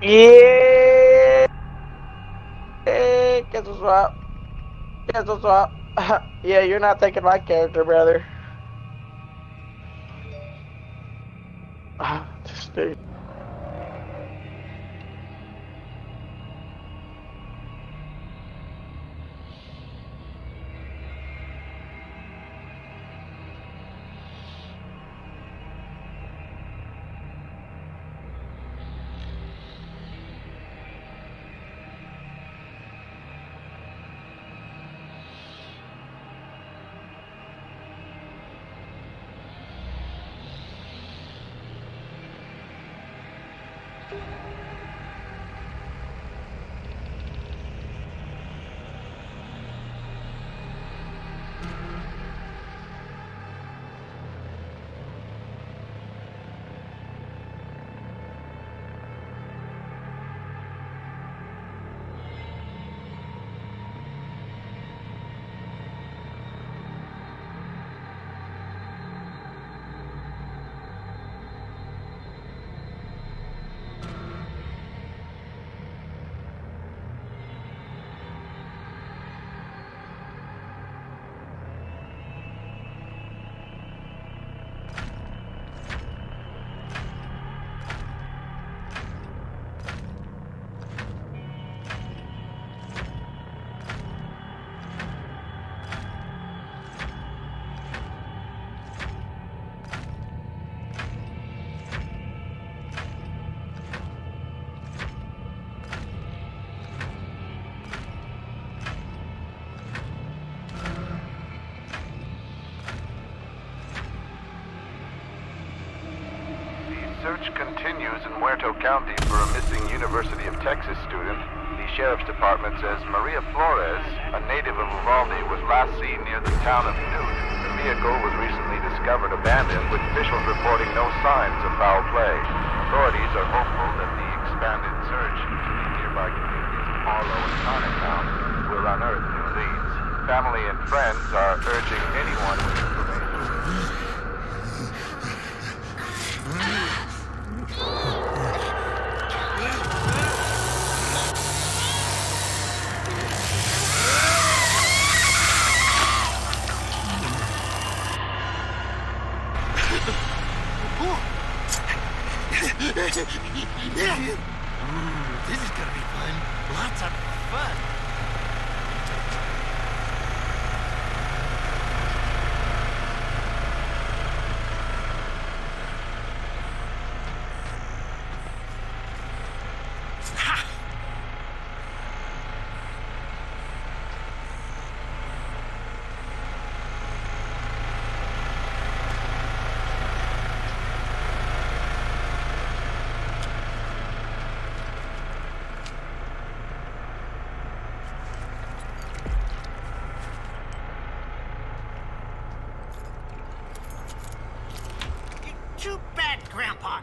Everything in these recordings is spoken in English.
Yeah. Hey, guess what's up? Guess what's up? yeah, you're not taking my character, brother. Ah, this dude. Continues in Muerto County for a missing University of Texas student. The Sheriff's Department says Maria Flores, a native of Uvalde, was last seen near the town of Newt. The vehicle was recently discovered abandoned, with officials reporting no signs of foul play. Authorities are hopeful that the expanded search into the nearby communities of Harlow and Chinatown will unearth new leads. Family and friends are urging anyone with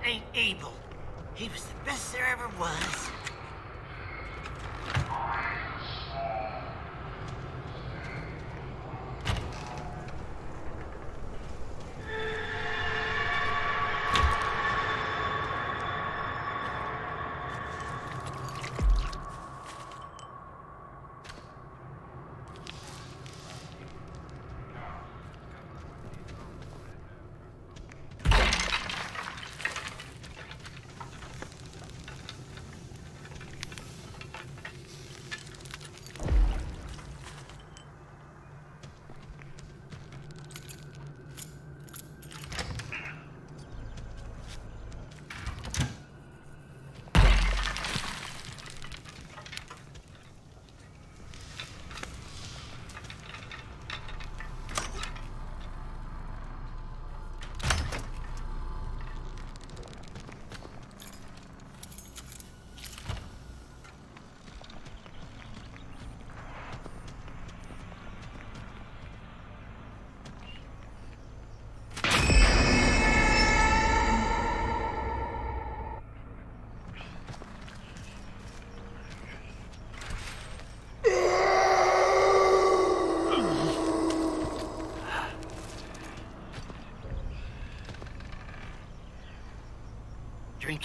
ain't able. He was the best there ever was.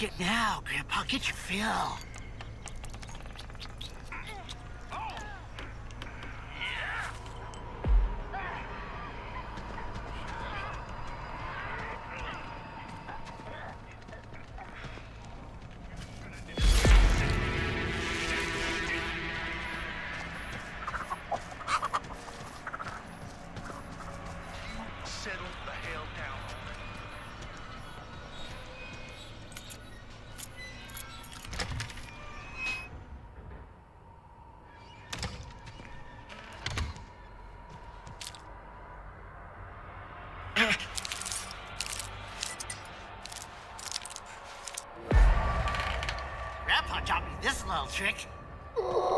It now, Grandpa. Get your fill. Taught me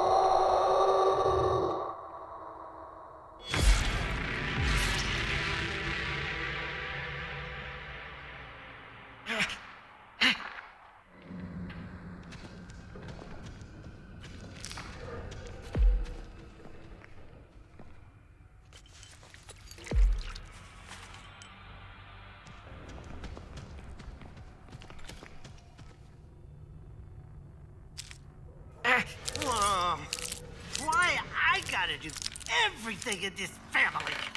I gotta do everything in this family?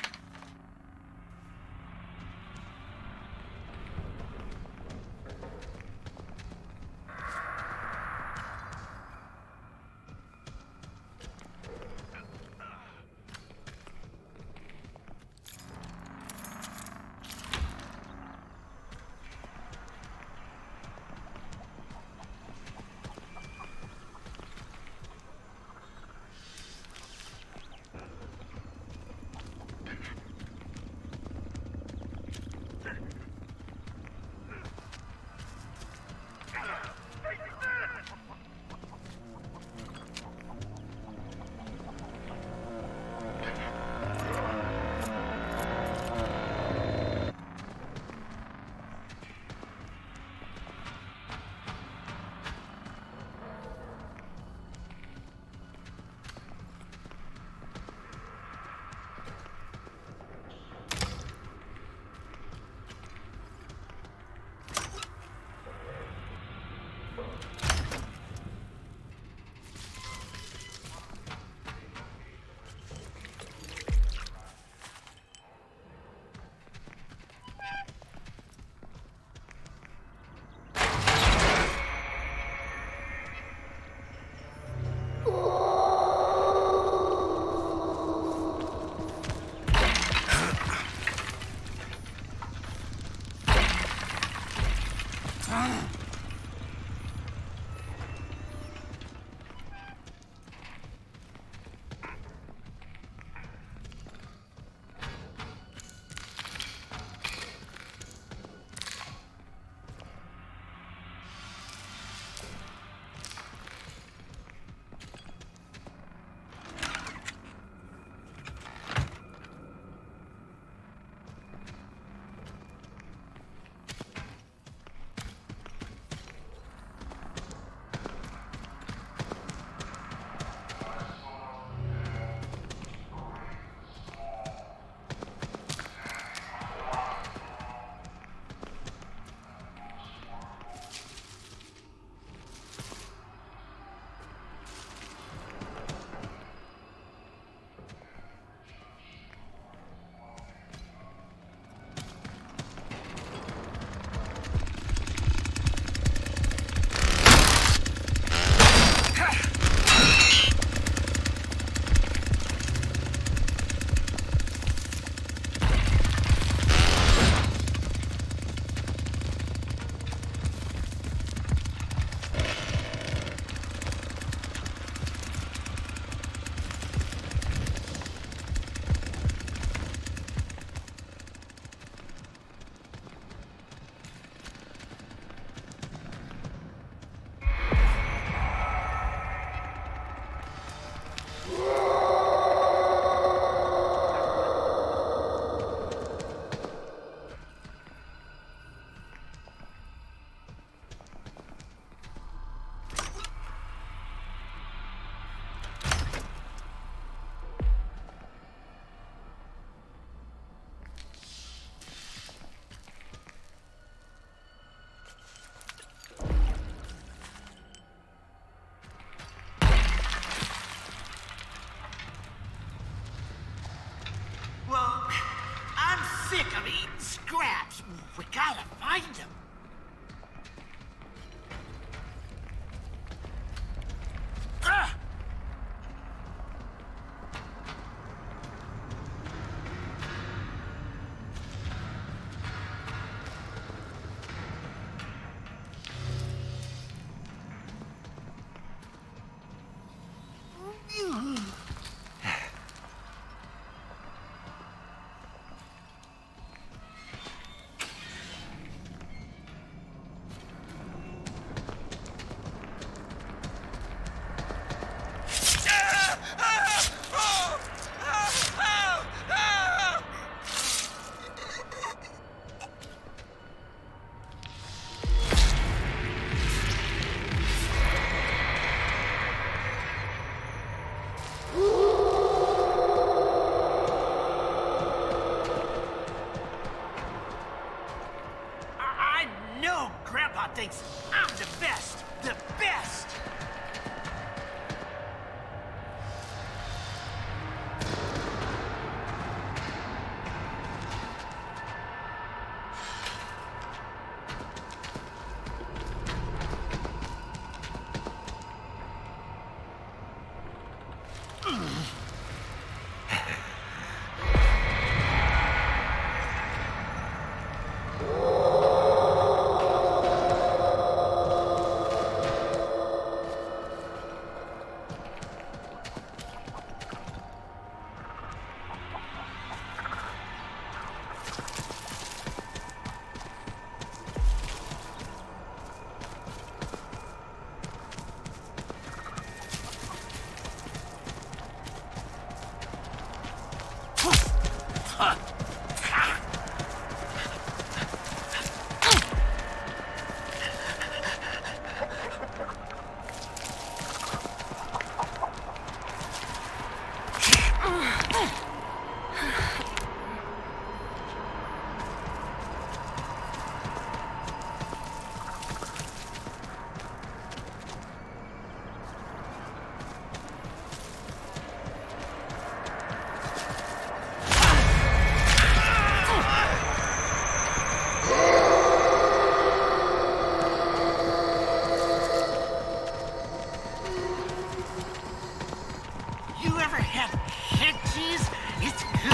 You ever had head cheese? It's good.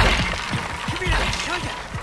Come here, I'll show you.